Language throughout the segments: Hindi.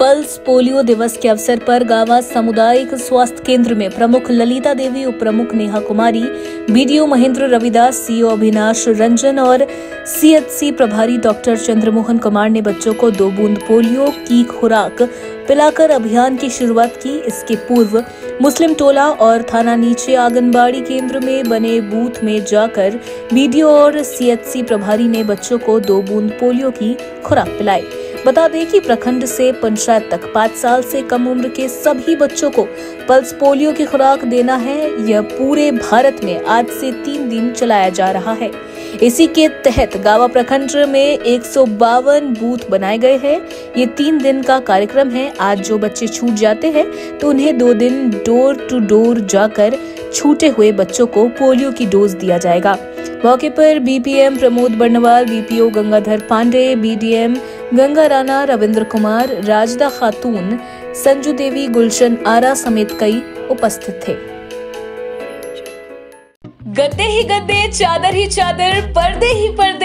पल्स पोलियो दिवस के अवसर पर गावा सामुदायिक स्वास्थ्य केंद्र में प्रमुख ललिता देवी उप प्रमुख नेहा कुमारी, बीडीओ महेंद्र रविदास सीओ अभिनाश रंजन और सीएचसी प्रभारी डॉक्टर चंद्रमोहन कुमार ने बच्चों को दो बूंद पोलियो, की खुराक पिलाकर अभियान की शुरुआत की। इसके पूर्व मुस्लिम टोला और थाना नीचे आंगनबाड़ी केंद्र में बने बूथ में जाकर बीडीओ और सीएचसी प्रभारी ने बच्चों को दो बूंद पोलियो की खुराक पिलाई। बता दें कि प्रखंड से पंचायत तक पाँच साल से कम उम्र के सभी बच्चों को पल्स पोलियो की खुराक देना है। यह पूरे भारत में आज से तीन दिन चलाया जा रहा है। इसी के तहत गावा प्रखंड में एक सौ बावन बूथ बनाए गए हैं। ये तीन दिन का कार्यक्रम है। आज जो बच्चे छूट जाते हैं तो उन्हें दो दिन डोर टू डोर जाकर छूटे हुए बच्चों को पोलियो की डोज दिया जाएगा। मौके पर BPM Pramod Barnwal, BPO Gangadhar Pandey, BDM Ganga Rana Ravindra Kumar, Rajda Khatoon Sanju Devi, गुलशन आरा समेत कई उपस्थित थे। गद्दे ही गद्दे, चादर ही चादर, पर्दे ही पर्दे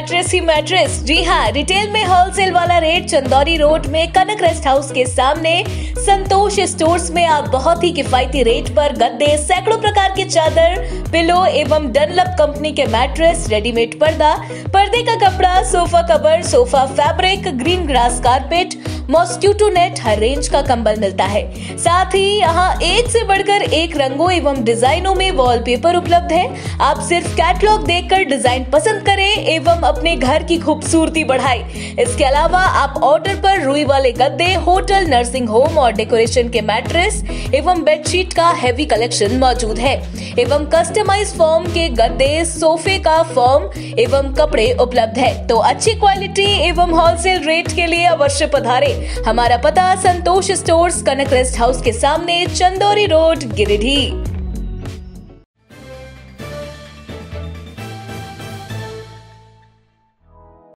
मैट्रेस ही मैट्रेस जी हाँ रिटेल में होलसेल वाला रेट चंदौरी रोड में कनक रेस्ट हाउस के सामने संतोष स्टोर्स में आप बहुत ही किफायती रेट पर गद्दे, सैकड़ों प्रकार के चादर पिलो एवं डनलप कंपनी के मैट्रेस रेडीमेड पर्दा, पर्दे का कपड़ा sofa cover sofa fabric green grass carpet mosquito net हर रेंज का कंबल मिलता है। साथ ही यहाँ एक से बढ़कर एक रंगों एवं डिजाइनों में वॉलपेपर उपलब्ध है। आप सिर्फ़ कैटलॉग देखकर डिज़ाइन पसंद करें एवं अपने घर की खूबसूरती बढ़ाए। इसके अलावा आप ऑर्डर पर रुई वाले गद्दे होटल नर्सिंग होम और डेकोरेशन के मैट्रेस एवं बेडशीट का हैवी कलेक्शन मौजूद है। एवं कस्टमाइज फॉर्म के गद्दे, सोफे का फॉर्म एवं कपड़े उपलब्ध है। तो अच्छी क्वालिटी एवं होलसेल रेट के लिए अवश्य पधारे। हमारा पता Santosh stores Kanak rest house के सामने चंदोरी रोड गिरिडीह।